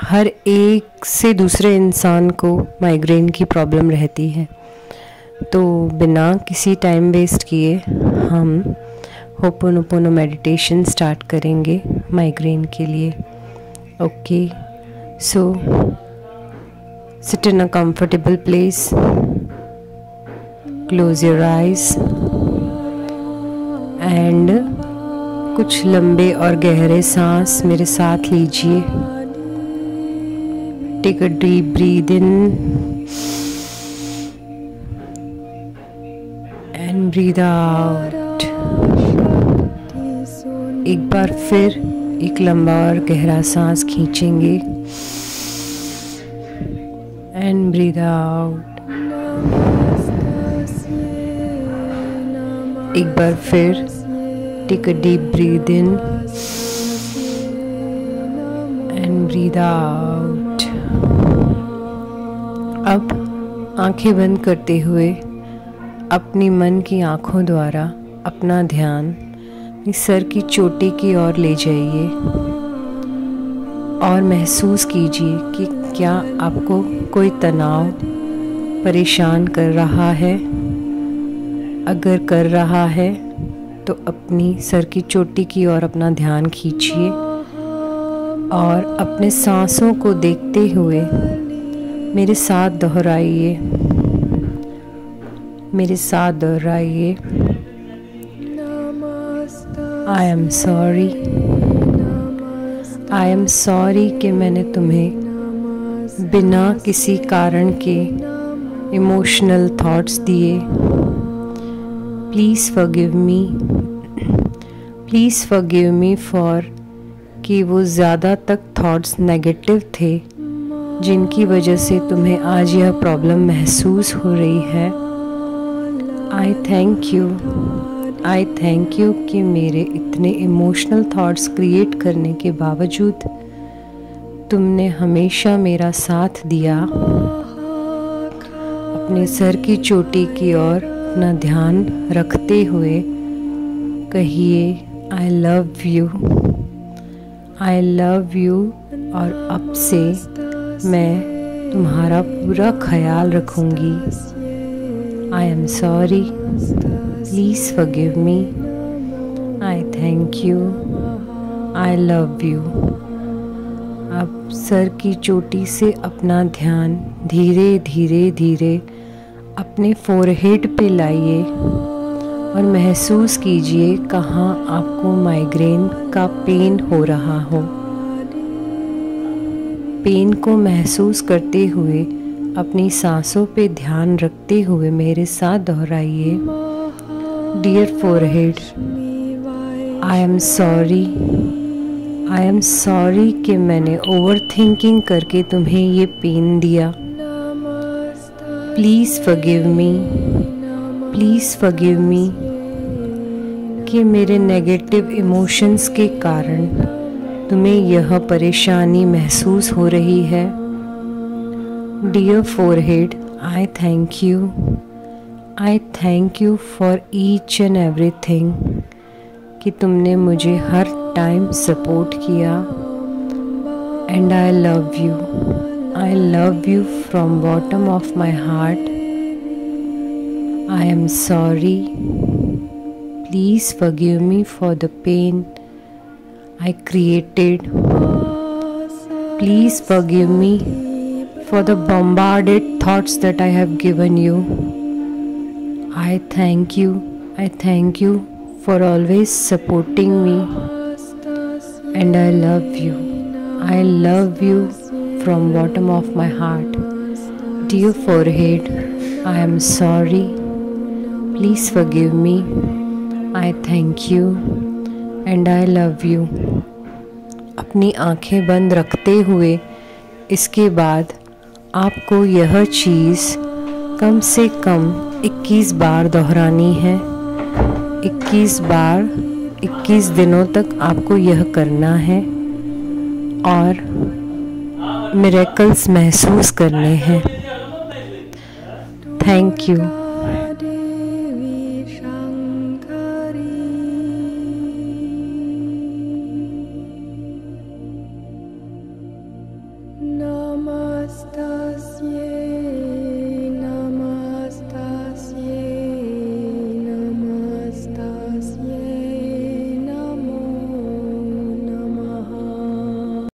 हर एक से दूसरे इंसान को माइग्रेन की प्रॉब्लम रहती है। तो बिना किसी टाइम वेस्ट किए हम होपोनोपोनो मेडिटेशन स्टार्ट करेंगे माइग्रेन के लिए। Okay so sit in a comfortable place close your eyes and कुछ लंबे और गहरे सांस मेरे साथ लीजिए। Take a deep breath in and breathe out एक बार फिर एक लंबा और गहरा सांस खींचेंगे। एंड ब्रीद आउट एक बार फिर take a deep breath in and breathe out अब आँखें बंद करते हुए अपनी मन की आँखों द्वारा अपना ध्यान सर की चोटी की ओर ले जाइए और महसूस कीजिए कि क्या आपको कोई तनाव परेशान कर रहा है। अगर कर रहा है तो अपनी सर की चोटी की ओर अपना ध्यान खींचिए। और अपने सांसों को देखते हुए मेरे साथ दोहराइए। मेरे साथ दोहराइए। I am sorry I am sorry कि मैंने तुम्हें बिना किसी कारण के इमोशनल थॉट्स दिए। Please forgive me please forgive me for कि वो ज़्यादा तक थॉट्स नेगेटिव थे, जिनकी वजह से तुम्हें आज यह प्रॉब्लम महसूस हो रही है। I thank you I thank you कि मेरे इतने इमोशनल थॉट्स क्रिएट करने के बावजूद तुमने हमेशा मेरा साथ दिया। अपने सर की चोटी की ओर अपना ध्यान रखते हुए कहिए I love you I love you और अब से मैं तुम्हारा पूरा ख्याल रखूँगी। I am sorry please forgive me I thank you I love you अब सर की चोटी से अपना ध्यान धीरे धीरे धीरे अपने फोरहेड पे लाइए। और महसूस कीजिए कहाँ आपको माइग्रेन का पेन हो रहा हो। पेन को महसूस करते हुए अपनी सांसों पे ध्यान रखते हुए मेरे साथ दोहराइए। Dear forehead I am sorry I am sorry कि मैंने ओवर थिंकिंग करके तुम्हें ये पेन दिया। Please forgive me please forgive me कि मेरे नेगेटिव इमोशंस के कारण तुम्हें यह परेशानी महसूस हो रही है। Dear forehead I thank you I thank you for each and everything कि तुमने मुझे हर टाइम सपोर्ट किया। And I love you I love you from bottom of my heart I am sorry. Please forgive me for the pain I created. Please forgive me for the bombarded thoughts that I have given you. I thank you. I thank you for always supporting me. And I love you. I love you from bottom of my heart. Dear forehead, I am sorry Please forgive me. I thank you and I love you अपनी आँखें बंद रखते हुए इसके बाद आपको यह चीज़ कम से कम 21 बार दोहरानी है। 21 बार 21 दिनों तक आपको यह करना है और मेरेकल्स महसूस करने हैं। Thank you